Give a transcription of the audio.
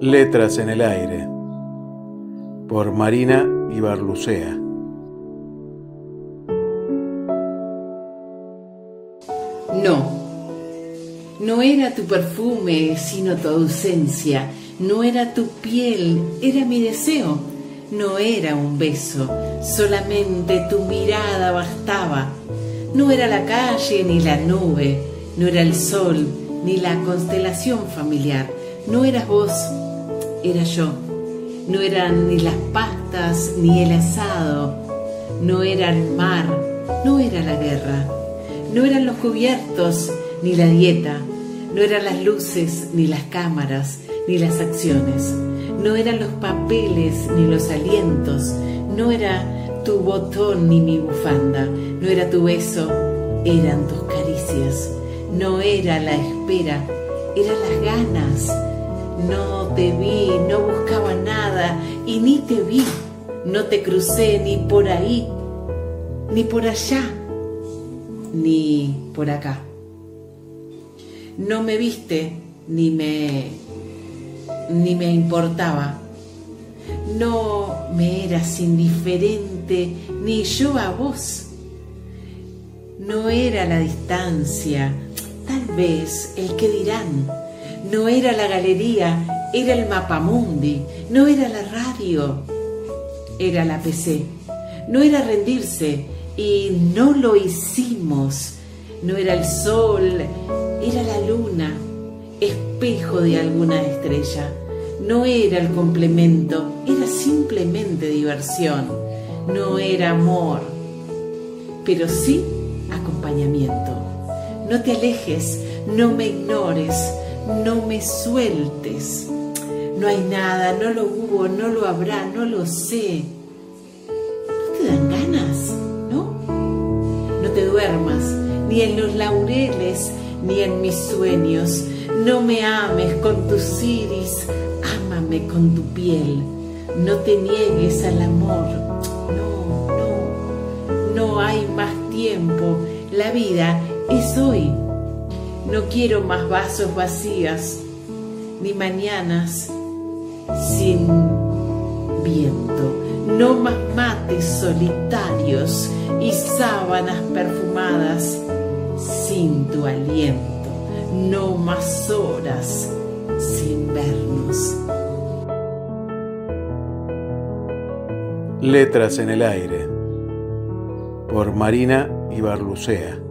Letras en el aire por Marina Ibarlucea. No, no era tu perfume, sino tu ausencia. No era tu piel, era mi deseo. No era un beso, solamente tu mirada bastaba. No era la calle ni la nube, no era el sol ni la constelación familiar. No eras vos, era yo. No eran ni las pastas ni el asado. No era el mar, no era la guerra. No eran los cubiertos ni la dieta. No eran las luces ni las cámaras ni las acciones. No eran los papeles ni los alientos. No era tu botón ni mi bufanda. No era tu beso, eran tus caricias. No era la espera, eran las ganas no te vi, no buscaba nada y ni te vi. No te crucé ni por ahí, ni por allá, ni por acá. No me viste ni me ni me importaba. No me eras indiferente ni yo a vos. No era la distancia, tal vez el que dirán no era la galería, era el mapamundi, no era la radio, era la PC. No era rendirse y no lo hicimos. No era el sol, era la luna, espejo de alguna estrella. No era el complemento, era simplemente diversión. No era amor, pero sí acompañamiento. No te alejes, no me ignores, no me sueltes. No hay nada, no lo hubo, no lo habrá, no lo sé. ¿No te dan ganas? ¿No? No te duermas, ni en los laureles, ni en mis sueños. No me ames con tus iris, ámame con tu piel. No te niegues al amor. No, no, no hay más tiempo. La vida es hoy. No quiero más vasos vacías, ni mañanas sin viento. No más mates solitarios y sábanas perfumadas sin tu aliento. No más horas sin vernos. Letras en el aire por Marina Ibarlucea.